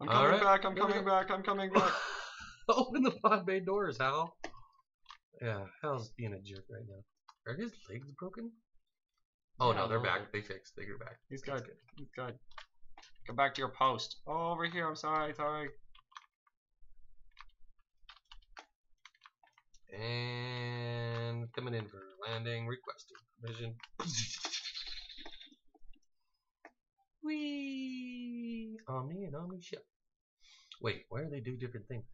I'm coming right, back. I'm coming back. I'm coming back. Open the pod bay doors, Hal. Yeah, Hal's being a jerk right now. Are his legs broken? Oh no, they're back. They fixed. They grew back. He's That's good. He's good. Go back to your post. Oh, over here. I'm sorry. Sorry. And coming in for landing, requesting permission. Omni and Omni ship. Wait, why do they do different things?